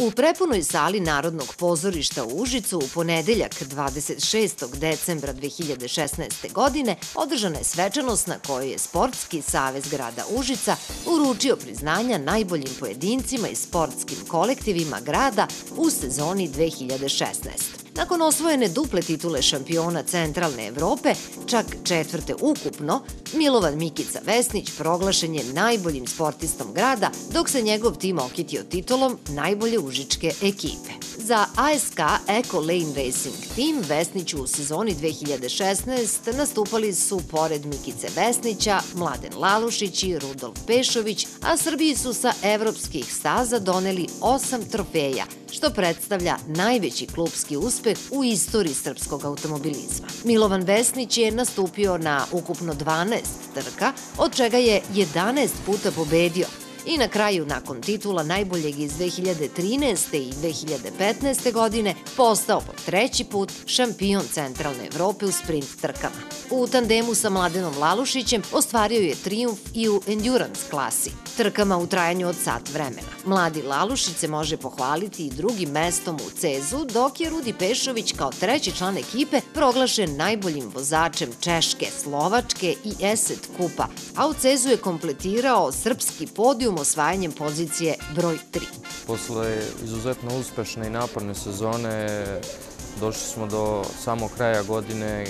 U prepunoj sali Narodnog pozorišta u Užicu u ponedeljak 26. decembra 2016. godine održana je svečanost na kojoj je Sportski savez grada Užica uručio priznanja najboljim pojedincima i sportskim kolektivima grada u sezoni 2016. Nakon osvojene duple titule šampiona Centralne Evrope, čak četvrte ukupno, Milovan Mikica Vesnić proglašen je najboljim sportistom grada, dok se njegov tim okitio titulom najbolje užičke ekipe. Za ASK Eco Lane Racing Team Vesniću u sezoni 2016 nastupali su pored Mikice Vesnića, Mladen Lalušić i Rudolf Pešović, a Srbiji su sa evropskih staza doneli osam trofeja, što predstavlja najveći klubski uspeh u istoriji srpskog automobilizma. Milovan Vesnić je nastupio na ukupno 12 trka, od čega je 11 puta pobedio, i na kraju, nakon titula najboljeg iz 2013. i 2015. godine, postao po treći put šampion Centralne Evrope u sprint trkama. U tandemu sa Mladenom Lalušićem ostvario je trijumf i u endurance klasi, trkama u trajanju od sat vremena. Mladi Lalušić se može pohvaliti i drugim mestom u Cezu, dok je Rudi Pešović kao treći član ekipe proglašen najboljim vozačem Češke, Slovačke i Eset Kupa, a u Cezu je kompletirao srpski podijum osvajanjem pozicije broj 3. Posle izuzetno uspešne i naporne sezone došli smo do samog kraja godine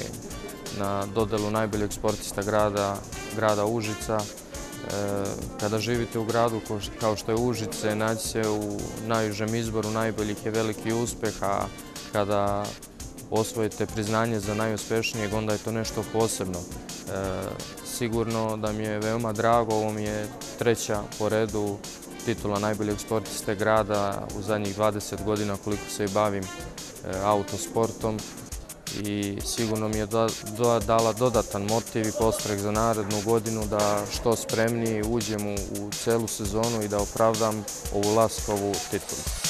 na dodelu najboljeg sportista grada, grada Užica. E, kada živite u gradu kao što je Užice, naći se u najužem izboru najboljih je veliki uspeh, a kada osvojite priznanje za najuspešnijeg, onda je to nešto posebno. E, sigurno da mi je veoma drago, ovo mi je treća po redu titula najboljeg sportiste grada u zadnjih 20 godina koliko se bavim e, autosportom i sigurno mi je dala dodatan motiv i postrek za narednu godinu da što spremniji uđem u, u celu sezonu i da opravdam ovu laskovu titulu.